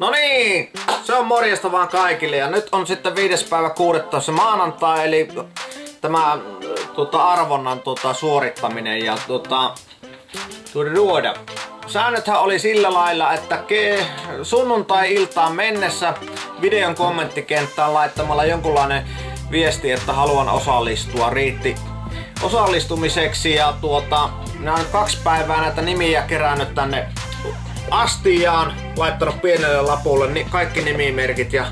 No niin, se on morjesta vaan kaikille ja nyt on sitten viides päivä 16 maanantai eli tämä tuota, arvonnan tuota, suorittaminen ja tuota, ruoda. Säännöthän oli sillä lailla, että ke, sunnuntai-iltaan mennessä videon kommenttikenttään laittamalla jonkunlainen viesti, että haluan osallistua, riitti osallistumiseksi ja tuota, minä olen kaksi päivää näitä nimiä kerännyt tänne astiaan, laittanut pienelle lapulle ni, kaikki nimimerkit ja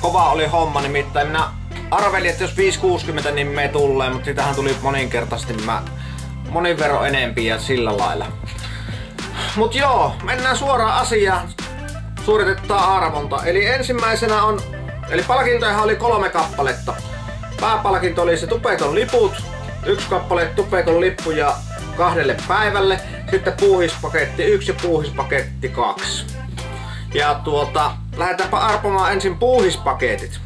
kova oli homma nimittäin. Minä arvelin, että jos 560 nimeä tulee, mutta sitähän tuli moninkertaisesti mä monin vero enempi ja sillä lailla. Mut joo, mennään suoraan asiaan. Suoritetaan arvonta. Eli ensimmäisenä on, eli palkintoja oli kolme kappaletta. Pääpalkinto oli se Tupekon liput, yksi kappale Tupekon lippuja kahdelle päivälle. Sitten puuhispaketti 1 ja puuhispaketti 2. Ja tuota, lähdetäänpä arpomaan ensin puuhispaketit.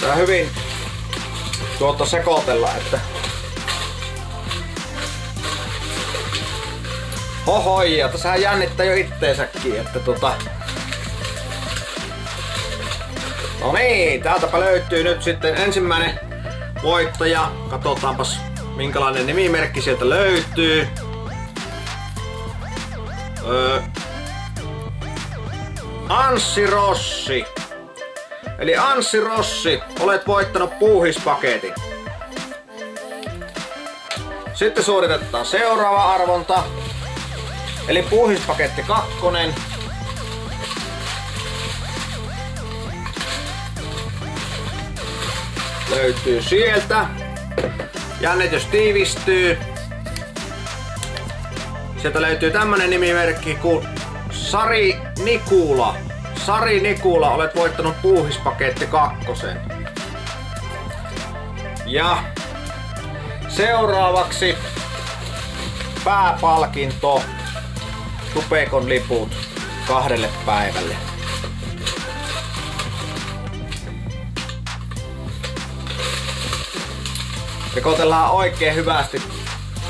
Tää hyvin tuota sekoitella, että Ohoi, ja tässähän jännittää jo itteensäkin, että tota... No niin, täältäpä löytyy nyt sitten ensimmäinen voittaja. Katsotaanpas minkälainen nimimerkki sieltä löytyy. Öö, Anssi Rossi. Eli Anssi Rossi, olet voittanut puuhispaketin. Sitten suoritetaan seuraava arvonta. Eli puuhispaketti kakkonen. Löytyy sieltä. Jännitys tiivistyy. Sieltä löytyy tämmönen nimimerkki kuin Sari Nikula. Sari Nikula, olet voittanut puuhispaketti kakkosen. Ja seuraavaksi pääpalkinto Tupekon liput kahdelle päivälle. Sekoitellaan oikein hyvästi.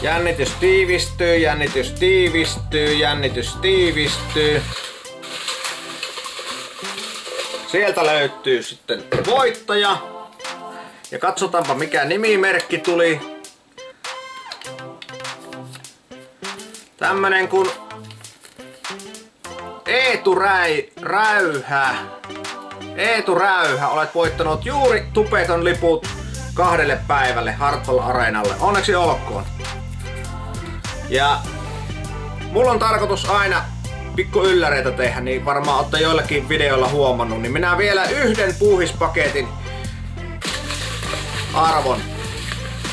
Jännitys tiivistyy, jännitys tiivistyy, jännitys tiivistyy. Sieltä löytyy sitten voittaja. Ja katsotaanpa mikä nimimerkki tuli. Tämmönen kun Eetu Räi, Räyhä. Eetu Räyhä, olet voittanut juuri Tupekon liput kahdelle päivälle Hartwell Areenalle. Onneksi olkoon. Ja mulla on tarkoitus aina pikku ylläreitä tehdä, niin varmaan olette joillakin videoilla huomannut, niin minä vielä yhden puuhispaketin arvon.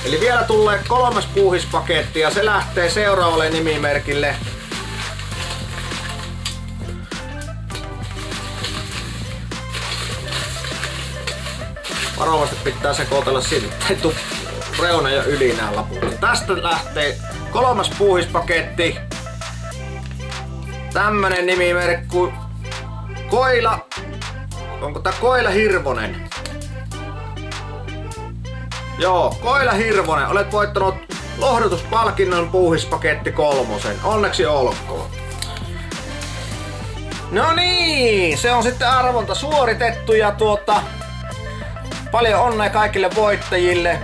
Eli vielä tulee kolmas puuhispaketti ja se lähtee seuraavalle nimimerkille varovasti pitää sekoitella tuu reuna ja yli nää laput. Tästä lähtee kolmas puuhispaketti. Tämmönen nimimerkku Koila. Onko tää Koila Hirvonen? Joo, Koila Hirvonen, olet voittanut lohdutuspalkinnon puuhispaketti kolmosen. Onneksi olkoon. No niin, se on sitten arvonta suoritettu ja tuota, Paljon onnea kaikille voittajille.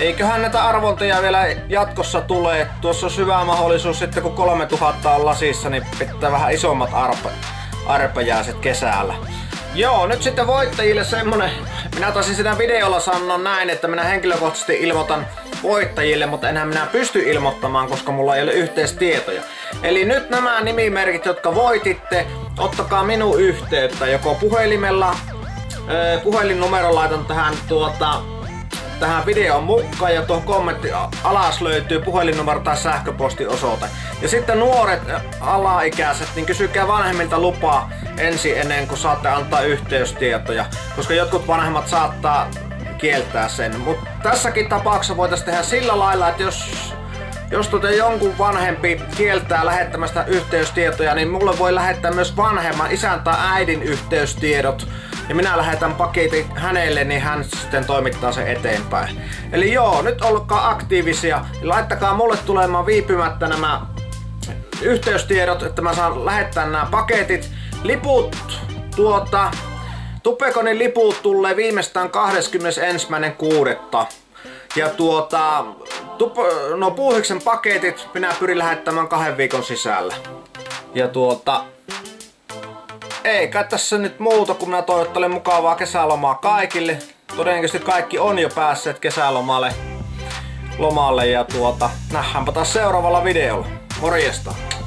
Eiköhän näitä arvontoja vielä jatkossa tule. Tuossa on hyvä mahdollisuus sitten kun 3000 on lasissa, niin pitää vähän isommat arpa, arpajaiset kesällä. Joo, nyt sitten voittajille semmonen, minä taisin sitä videolla sanoa näin, että minä henkilökohtaisesti ilmoitan voittajille, mutta enää minä pysty ilmoittamaan, koska mulla ei ole yhteistietoja. Eli nyt nämä nimimerkit, jotka voititte, ottakaa minun yhteyttä joko puhelimella puhelinnumero laitan tähän tuota tähän videon mukaan ja tuohon kommentti alas löytyy puhelinnumero tai sähköpostiosoite. Ja sitten nuoret alaikäiset, niin kysykää vanhemmilta lupaa ensin ennen kuin saatte antaa yhteystietoja, koska jotkut vanhemmat saattaa kieltää sen. Mutta tässäkin tapauksessa voitaisiin tehdä sillä lailla, että jos jos tuota jonkun vanhempi kieltää lähettämästä yhteystietoja, niin mulle voi lähettää myös vanhemman isän tai äidin yhteystiedot ja minä lähetän paketin hänelle, niin hän sitten toimittaa sen eteenpäin. Eli joo, nyt olkaa aktiivisia. Laittakaa mulle tulemaan viipymättä nämä yhteystiedot, että mä saan lähettää nämä paketit. Liput tuota, Tupekonin liput tulee viimeistään 21.6. Ja tuota, tup, no puuhiksen paketit minä pyrin lähettämään kahden viikon sisällä. Ja tuota, eikä tässä nyt muuta, kun minä toivottelen mukavaa kesälomaa kaikille. Todennäköisesti kaikki on jo päässeet kesälomalle lomalle ja tuota, nähdäänpä taas seuraavalla videolla. Morjesta!